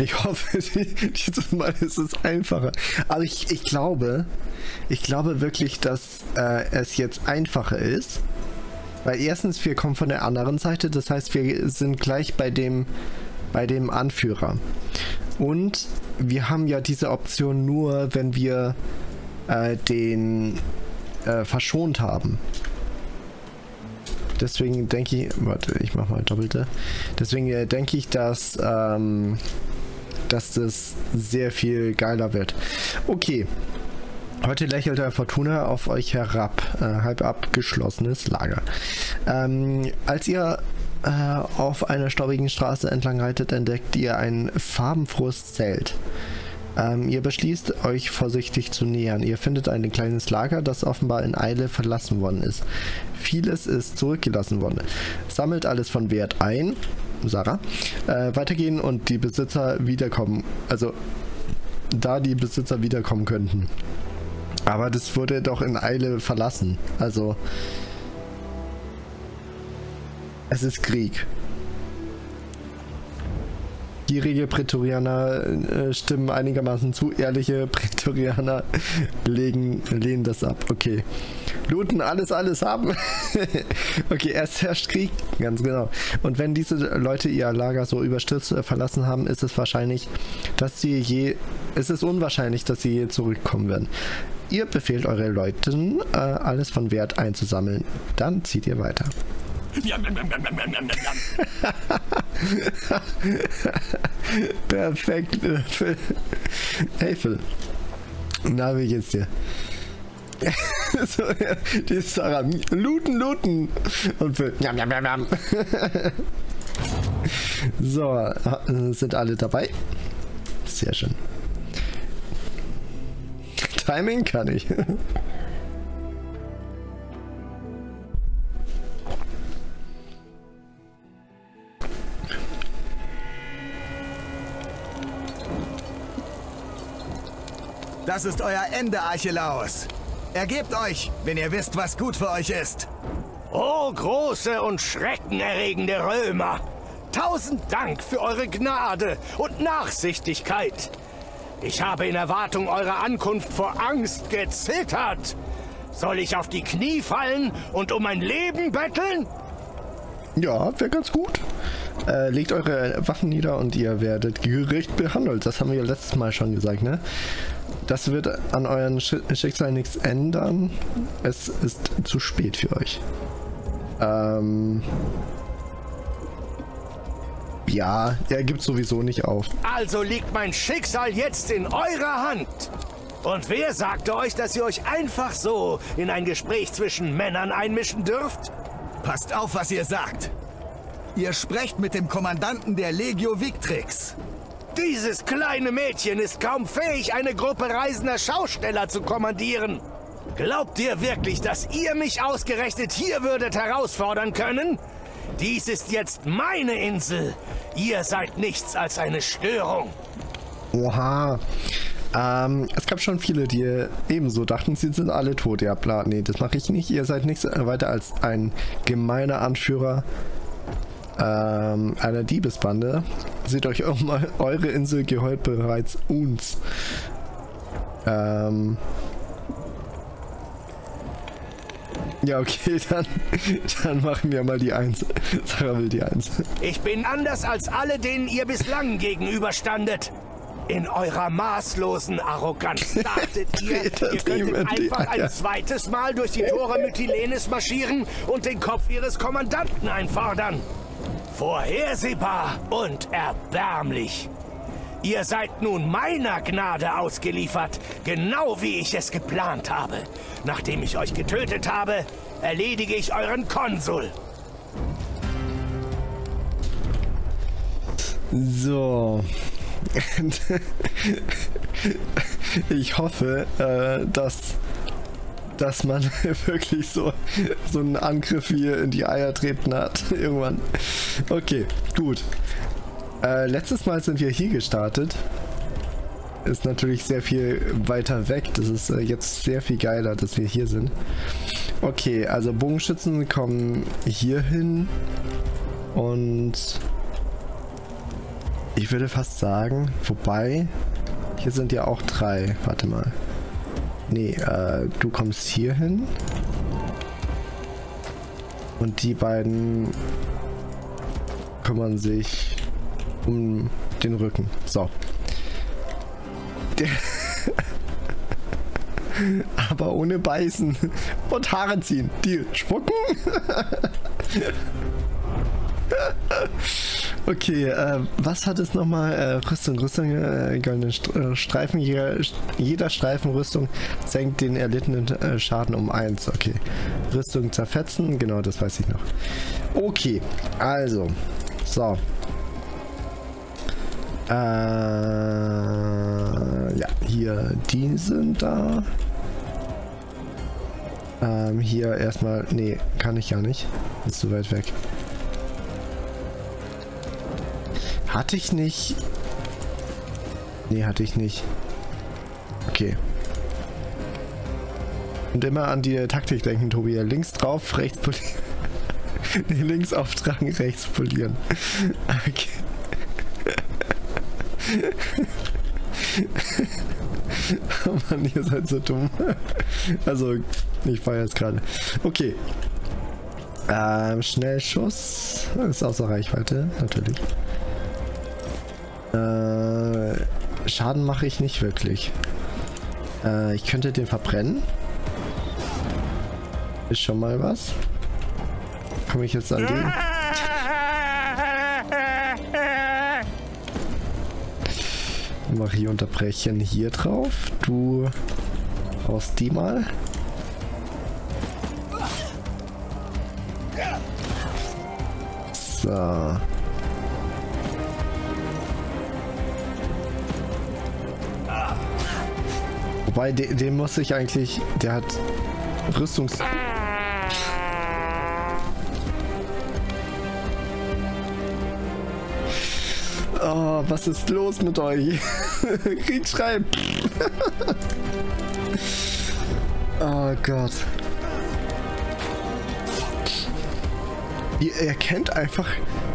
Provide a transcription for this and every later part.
Ich hoffe, dieses Mal ist es einfacher. Aber ich, ich glaube, ich glaube wirklich, dass äh, es jetzt einfacher ist. Weil erstens, wir kommen von der anderen Seite, das heißt, wir sind gleich bei dem, bei dem Anführer. Und wir haben ja diese Option nur, wenn wir äh, den äh, verschont haben. Deswegen denke ich, warte, ich mache mal doppelte. Deswegen äh, denke ich, dass, ähm, dass das sehr viel geiler wird. Okay. Heute lächelt der Fortuna auf euch herab. Äh, halb abgeschlossenes Lager. Ähm, als ihr äh, auf einer staubigen Straße entlang reitet, entdeckt ihr ein farbenfrohes Zelt. Ähm, ihr beschließt, euch vorsichtig zu nähern. Ihr findet ein kleines Lager, das offenbar in Eile verlassen worden ist. Vieles ist zurückgelassen worden. Sammelt alles von Wert ein. Sarah. Äh, weitergehen und die Besitzer wiederkommen. Also, da die Besitzer wiederkommen könnten. Aber das wurde doch in Eile verlassen. Also, es ist Krieg. Gierige Prätorianer äh, stimmen einigermaßen zu. Ehrliche Prätorianer legen, lehnen das ab. Okay. Looten, alles, alles haben. okay, erst herrscht Krieg. Ganz genau. Und wenn diese Leute ihr Lager so überstürzt äh, verlassen haben, ist es wahrscheinlich, dass sie je. Es ist unwahrscheinlich, dass sie je zurückkommen werden. Ihr befehlt eure Leuten, äh, alles von Wert einzusammeln. Dann zieht ihr weiter. Perfekt. Hey Phil. Na, wie geht's dir? so, ja, die Sarah. Looten, looten. Und Phil. Jam, so, sind alle dabei? Sehr schön. Timing kann ich. Das ist euer Ende, Archelaus. Ergebt euch, wenn ihr wisst, was gut für euch ist. O große und schreckenerregende Römer! Tausend Dank für eure Gnade und Nachsichtigkeit. Ich habe in Erwartung eurer Ankunft vor Angst gezittert. Soll ich auf die Knie fallen und um mein Leben betteln? Ja, wäre ganz gut. Äh, legt eure Waffen nieder und ihr werdet gerecht behandelt. Das haben wir letztes Mal schon gesagt, ne? Das wird an euren Schicksal nichts ändern. Es ist zu spät für euch. Ähm... Ja, er gibt sowieso nicht auf. Also liegt mein Schicksal jetzt in eurer Hand. Und wer sagte euch, dass ihr euch einfach so in ein Gespräch zwischen Männern einmischen dürft? Passt auf, was ihr sagt. Ihr sprecht mit dem Kommandanten der Legio Victrix. Dieses kleine Mädchen ist kaum fähig, eine Gruppe reisender Schausteller zu kommandieren. Glaubt ihr wirklich, dass ihr mich ausgerechnet hier würdet herausfordern können? Dies ist jetzt meine Insel. Ihr seid nichts als eine Störung. Oha. Ähm, es gab schon viele, die ebenso dachten, sie sind alle tot. Ja, bla, nee, das mache ich nicht. Ihr seid nichts weiter als ein gemeiner Anführer ähm, einer Diebesbande. Seht euch auch mal, eure Insel gehört bereits uns. Ähm. Ja, okay, dann, dann machen wir mal die Eins. Sarah will die Eins. Ich bin anders als alle, denen ihr bislang gegenüberstandet. In eurer maßlosen Arroganz dachtet ihr, ihr könntet einfach ein zweites Mal durch die Tore Mytilenes marschieren und den Kopf ihres Kommandanten einfordern. Vorhersehbar und erbärmlich. Ihr seid nun meiner Gnade ausgeliefert, genau wie ich es geplant habe. Nachdem ich euch getötet habe, erledige ich euren Konsul. So. ich hoffe, äh, dass dass man wirklich so, so einen Angriff hier in die Eier treten hat. Irgendwann. Okay, gut. Äh, letztes Mal sind wir hier gestartet. Ist natürlich sehr viel weiter weg. Das ist äh, jetzt sehr viel geiler, dass wir hier sind. Okay, also Bogenschützen kommen hier hin. Und Ich würde fast sagen, wobei, hier sind ja auch drei. Warte mal. Nee, äh, du kommst hier hin. Und die beiden kümmern sich um den Rücken. So. Aber ohne beißen. Und Haare ziehen. Deal. Spucken? Okay, äh, was hat es nochmal? Äh, Rüstung, Rüstung, äh, goldene St äh, Streifen. Jeder, jeder Streifenrüstung senkt den erlittenen äh, Schaden um 1. Okay. Rüstung zerfetzen, genau, das weiß ich noch. Okay, also. So. Äh, ja, hier, die sind da. Ähm, hier erstmal, nee, kann ich ja nicht. Ist zu weit weg. Hatte ich nicht. Nee, hatte ich nicht. Okay. Und immer an die Taktik denken, Tobi. Links drauf, rechts polieren. nee, links auftragen, rechts polieren. Okay. oh Mann, ihr seid so dumm. also, ich feiere jetzt gerade. Okay. Ähm, Schnellschuss. Ist außer Reichweite, natürlich. Äh, Schaden mache ich nicht wirklich. Äh, ich könnte den verbrennen. Ist schon mal was. Komme ich jetzt an den? Mache ich Unterbrechen hier drauf. Du brauchst die mal. So. Wobei, den, den muss ich eigentlich... Der hat Rüstungs... Oh, was ist los mit euch? Kriegsschrei. oh Gott. Ihr erkennt einfach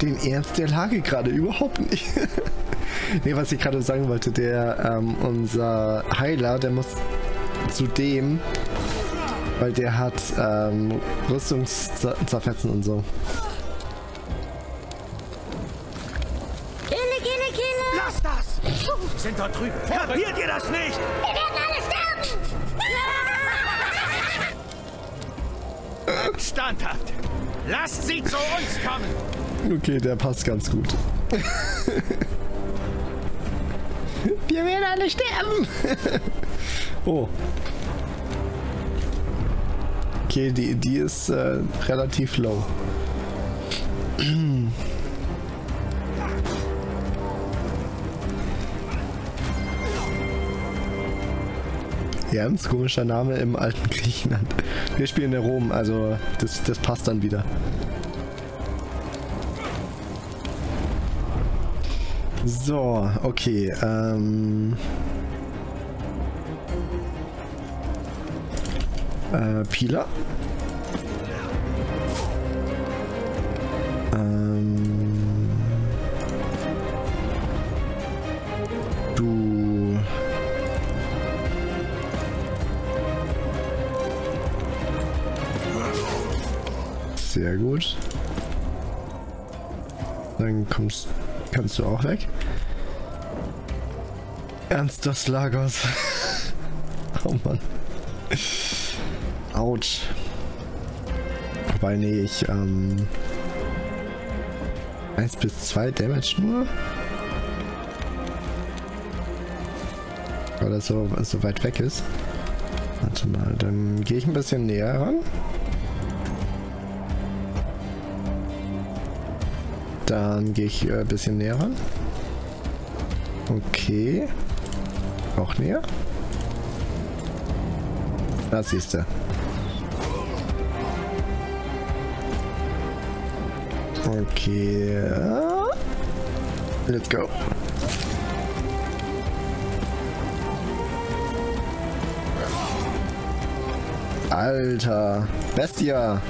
den Ernst der Lage gerade überhaupt nicht. nee, was ich gerade sagen wollte, der, ähm, unser Heiler, der muss zu dem, weil der hat ähm, Rüstungszerfetzen und so. Kille, kille, kille! Lass das! Sind dort drüben. Kapiert ihr das nicht? Wir werden alle sterben! Standhaft! Lasst sie zu uns kommen! Okay, der passt ganz gut. Wir werden alle sterben. oh. Okay, die, die ist äh, relativ low. Ganz komischer Name im alten Griechenland. Wir spielen in Rom, also das, das passt dann wieder. So, okay. Ähm äh, Pila. Ähm du. Sehr gut. Dann kommst kannst du auch weg. Ernst des Lagers. oh Mann. Autsch. Wobei, nee, ich, ähm... 1 bis 2 Damage nur? Weil das so, so weit weg ist. Warte mal, dann gehe ich ein bisschen näher ran. Dann gehe ich ein äh, bisschen näher ran. Okay. Auch näher. Da siehst du. Okay. Let's go. Alter. Bestia.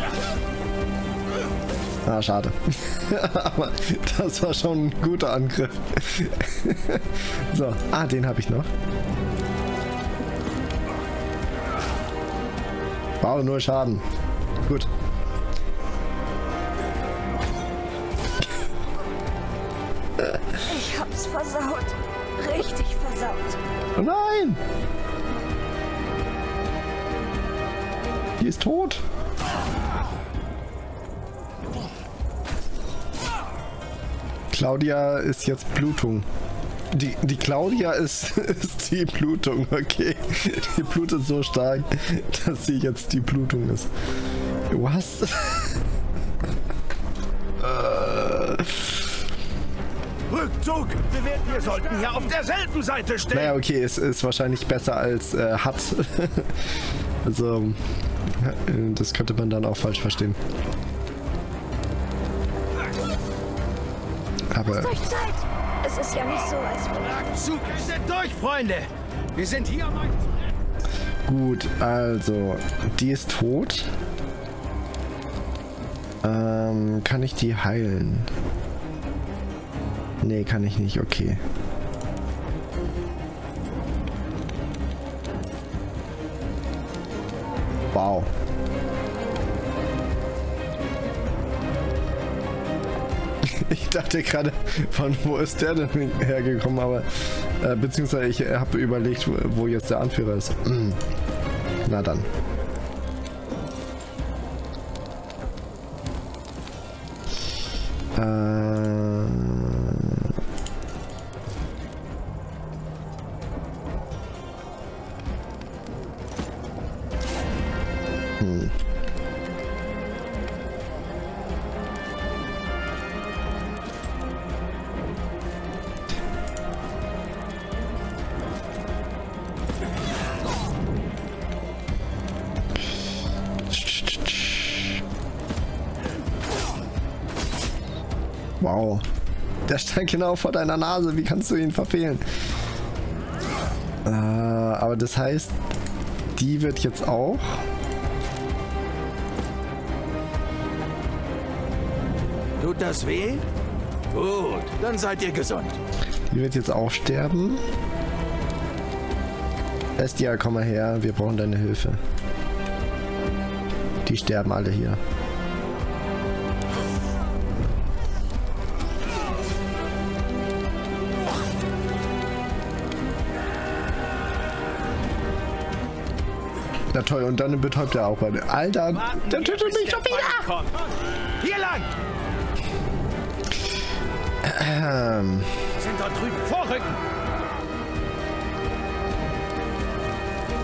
Ah, schade. Aber das war schon ein guter Angriff. so, ah, den habe ich noch. Wow, nur Schaden. Gut. Ich hab's versaut. Richtig versaut. Oh nein! Die ist tot. Claudia ist jetzt Blutung. Die, die Claudia ist, ist die Blutung, okay. Die blutet so stark, dass sie jetzt die Blutung ist. Was? Rückzug! Wir, werden, wir sollten hier auf derselben Seite stehen. Naja, okay, es ist wahrscheinlich besser als äh, hat. also, äh, das könnte man dann auch falsch verstehen. Zeit. Es ist ja nicht so, als! Wir sind durch, Freunde! Wir sind hier, um euch zu Gut, also, die ist tot. Ähm, kann ich die heilen? Nee, kann ich nicht, okay. Wow. Dachte gerade, von wo ist der denn hergekommen, aber äh, beziehungsweise ich habe überlegt, wo, jetzt der Anführer ist. Mm. Na dann. Äh, hm. Der stand genau vor deiner Nase. Wie kannst du ihn verfehlen? Äh, aber das heißt, die wird jetzt auch. Tut das weh? Gut, dann seid ihr gesund. Die wird jetzt auch sterben. Estia, komm mal her. Wir brauchen deine Hilfe. Die sterben alle hier. Na toll, und dann betäubt er auch beide. Alter, der tötet mich schon wieder! Hier lang! Ähm, Sind dort drüben. Vorrücken!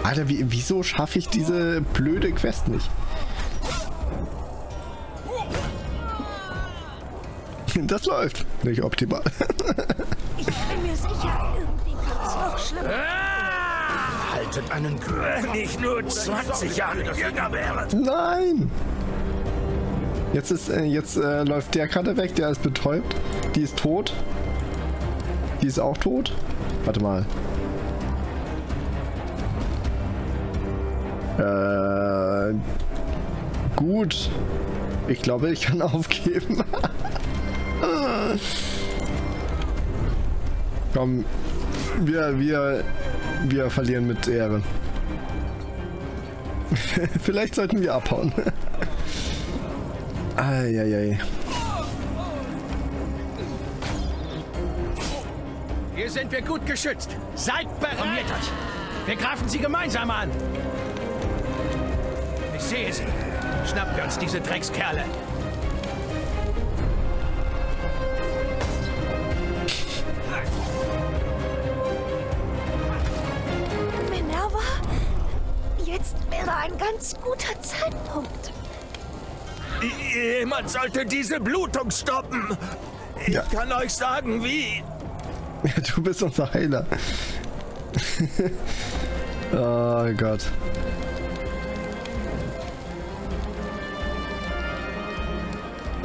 Alter, wie, wieso schaffe ich diese blöde Quest nicht? Das läuft. Nicht optimal. ich bin mir sicher, irgendwie kann's noch schlimmer. Haltet einen Gürtel. Nicht nur 20 Jahre jünger wäre. Nein! Jetzt ist, äh, jetzt äh, läuft der gerade weg, der ist betäubt. Die ist tot. Die ist auch tot. Warte mal. Äh, gut. Ich glaube, ich kann aufgeben. Komm, wir, wir, wir verlieren mit Ehre. Vielleicht sollten wir abhauen. Eieiei. Hier sind wir gut geschützt. Seid bereit! Wir greifen sie gemeinsam an. Ich sehe sie. Schnappen wir uns diese Dreckskerle. Guter Zeitpunkt. Jemand sollte diese Blutung stoppen. Ich Ja. kann euch sagen, wie. Du bist unser Heiler. oh Gott.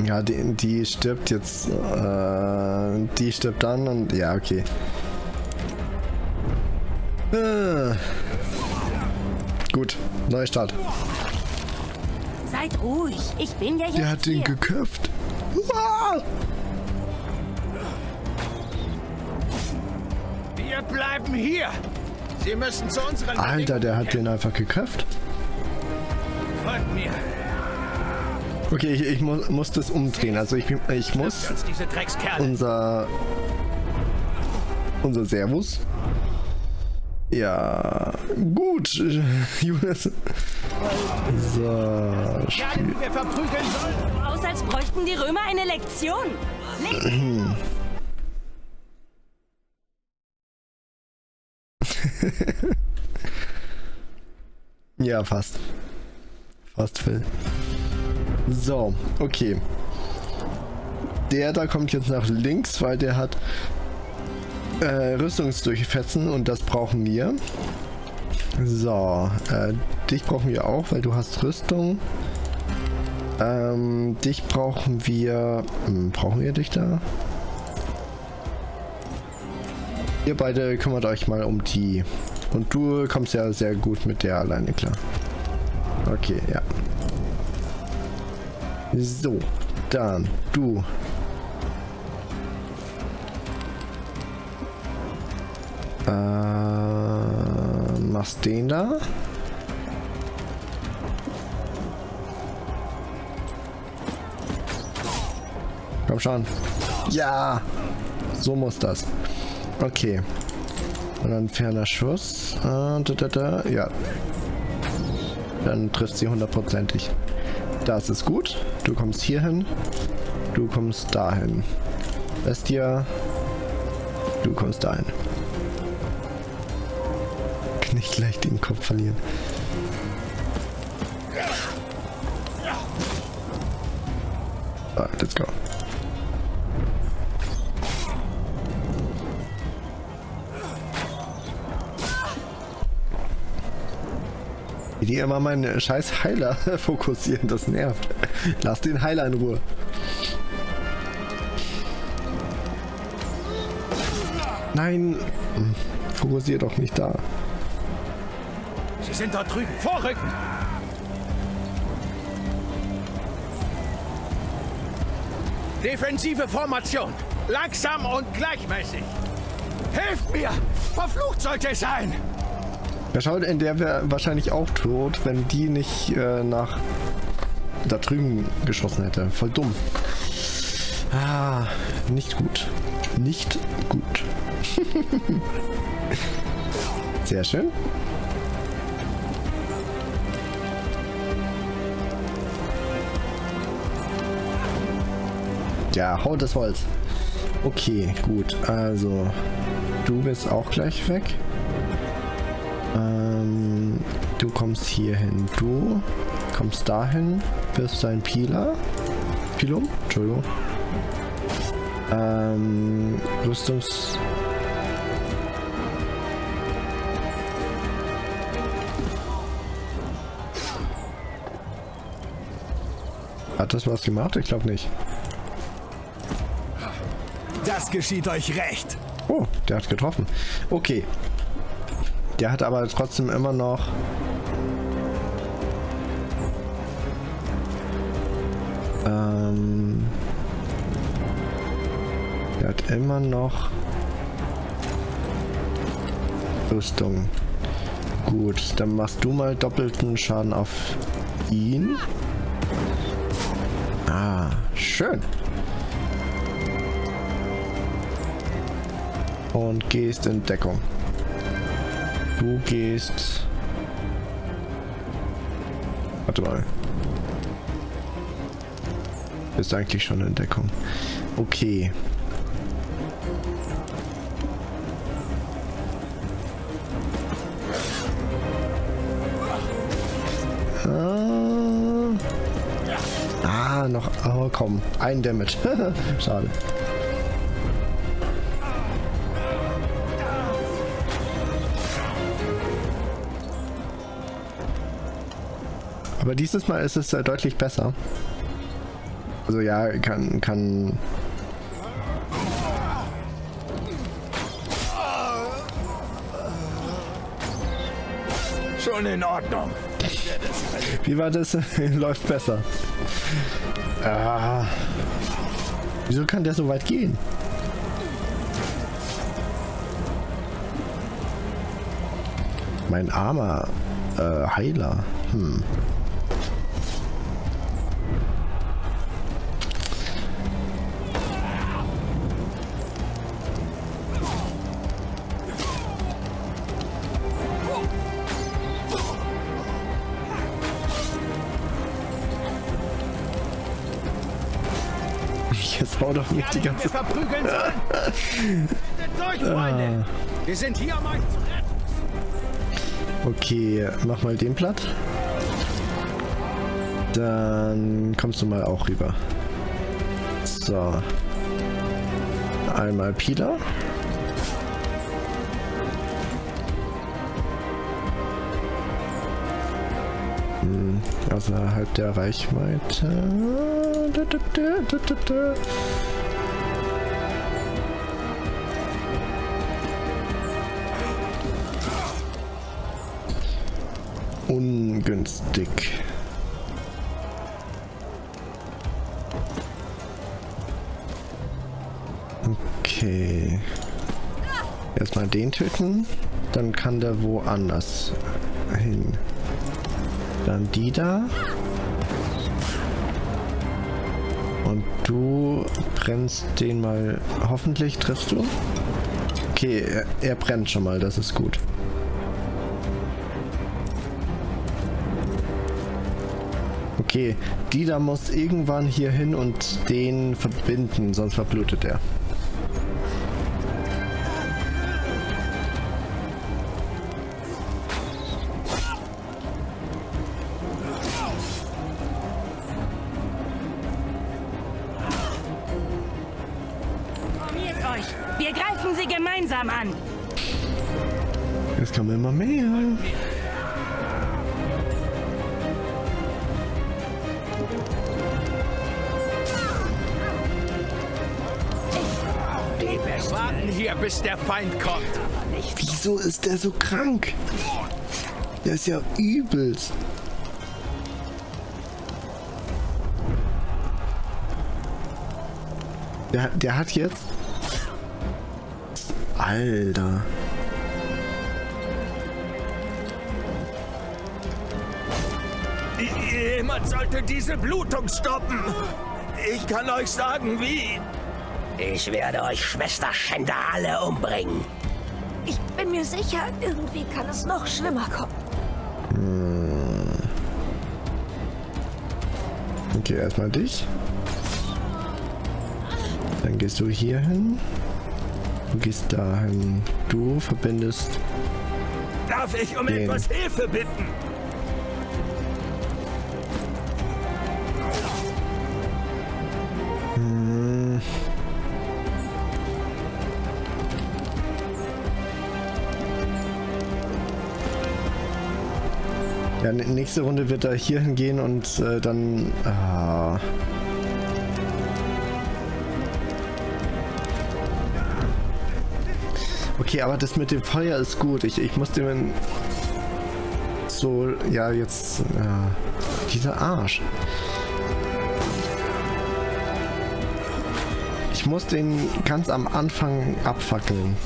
Ja, die, die stirbt jetzt. Äh, die stirbt dann und ja, okay. Äh. Gut, Neustart. Seid ruhig. Ich bin ja jetzt Der hat hier. den geköpft. Ah! Wir bleiben hier. Sie müssen zu unseren Alter, der hat den einfach geköpft. Folgt mir. Okay, ich, ich mu muss das umdrehen. Also ich, ich muss unser unser Servus. Ja, gut. Jonas. So, Ja, Spiel. die wir verprügeln sollen. Aus, als bräuchten die Römer eine Lektion. Le Ja, fast. Fast Phil. So, okay. Der da kommt jetzt nach links, weil der hat äh, Rüstungsdurchfetzen und das brauchen wir. So, äh, dich brauchen wir auch, weil du hast Rüstung. Ähm, dich brauchen wir. Hm, brauchen wir dich da? Ihr beide kümmert euch mal um die. Und du kommst ja sehr gut mit der alleine klar. Okay, ja. So, dann du. Äh, machst den da. Komm schon. Ja, so muss das. Okay. Und dann ferner Schuss. Äh, da, da, da. Ja. Dann trifft sie hundertprozentig. Das ist gut. Du kommst hier hin. Du kommst dahin. Bestia. Du kommst dahin. Nicht leicht den Kopf verlieren. So, let's go. Wie die immer meinen scheiß Heiler fokussieren, das nervt. Lass den Heiler in Ruhe. Nein, Hm, fokussier doch nicht da. Sie sind dort drüben. Vorrücken. Defensive Formation. Langsam und gleichmäßig. Helft mir! Verflucht sollte es sein! Ja, schau, in der wäre wahrscheinlich auch tot, wenn die nicht äh, nach da drüben geschossen hätte. Voll dumm. Ah, nicht gut. Nicht gut. Sehr schön. Ja, haut das Holz. Okay, gut. Also, du bist auch gleich weg. Ähm, du kommst hier hin. Du kommst dahin. Wirst dein Pila. Pilum? Entschuldigung. Ähm, Rüstungs... Hat das was gemacht? Ich glaube nicht. Das geschieht euch recht. Oh, der hat getroffen. Okay. Der hat aber trotzdem immer noch... Ähm... Der hat immer noch... Rüstung. Gut, dann machst du mal doppelten Schaden auf ihn. Ah, schön. Und gehst in Deckung. Du gehst. Warte mal. Bist eigentlich schon in Deckung. Okay. Ah, ah noch. Oh, komm. Ein Damage. Schade. Aber dieses Mal ist es äh, deutlich besser. Also ja, kann, kann. Schon in Ordnung. Wie war das? Läuft besser. Ah. Wieso kann der so weit gehen? Mein armer äh, Heiler. Hm. Jetzt hau doch nicht die ganze Wir verprügeln sollen. durch, Freunde. Wir sind hier, um euch zu retten. Okay, mach mal den platt. Dann kommst du mal auch rüber. So. Einmal Pila. Hm, außerhalb der Reichweite. Ungünstig. Okay. Erstmal den töten, dann kann der woanders hin. Dann die da. Und du brennst den mal. Hoffentlich triffst du. Okay, er, er brennt schon mal, das ist gut. Okay, die da muss irgendwann hier hin und den verbinden, sonst verblutet er. Es kommen immer mehr. Warten hier, bis der Feind kommt. Wieso ist der so krank? Der ist ja übelst. Der, der hat jetzt... Alter. Jemand sollte diese Blutung stoppen. Ich kann euch sagen, wie. Ich werde euch Schwesterschänder alle umbringen. Ich bin mir sicher, irgendwie kann es noch schlimmer kommen. Okay, erstmal dich. Dann gehst du hier hin. Du gehst dahin. Du verbindest. Darf ich um Den. etwas Hilfe bitten? Nächste Runde wird er hier hingehen und äh, dann. Ah. Okay, aber das mit dem Feuer ist gut. Ich, ich muss dem so, ja, jetzt, ja, dieser Arsch. Ich muss den ganz am Anfang abfackeln.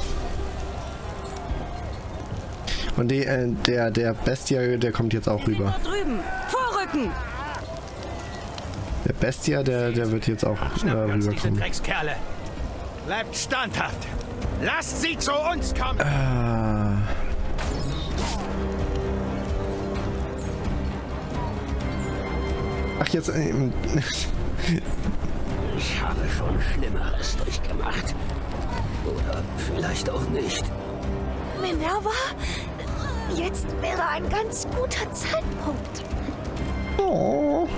Und die, äh, der, der Bestia, der kommt jetzt auch rüber. Drüben. Vorrücken. Der Bestia, der, der wird jetzt auch äh, rüberkommen. Dreckskerle. Bleibt standhaft. Lasst sie zu uns kommen. Ah. Ach, jetzt. Ähm, Ich habe schon Schlimmeres durchgemacht. Oder vielleicht auch nicht. Minerva? Jetzt wäre ein ganz guter Zeitpunkt. oh.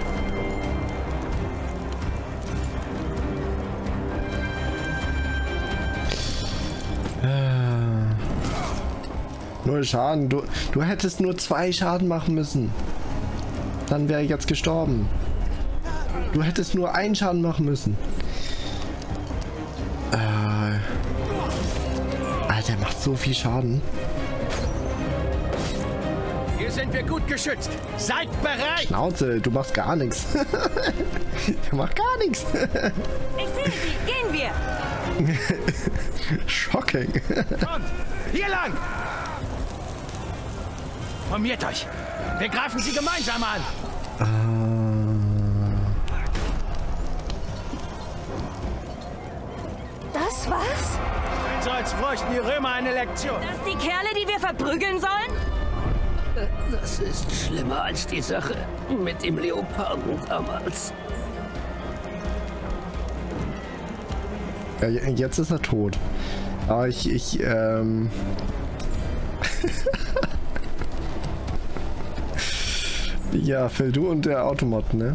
Ah. Null Schaden. Du, du hättest nur zwei Schaden machen müssen. Dann wäre er jetzt gestorben. Du hättest nur einen Schaden machen müssen. Äh. Alter, er macht so viel Schaden. Hier sind wir gut geschützt. Seid bereit! Schnauze, du machst gar nichts. du machst gar nichts. Ich sehe sie. Gehen wir. Shocking. Kommt! Hier lang! Formiert euch! Wir greifen sie gemeinsam an! Das war's? So als bräuchten die Römer eine Lektion. Das die Kerle, die wir verprügeln sollen? Das ist schlimmer als die Sache mit dem Leoparden damals. Ja, je- jetzt ist er tot. Aber ich, ich, ähm... ja, Phil, du und der Automat, ne?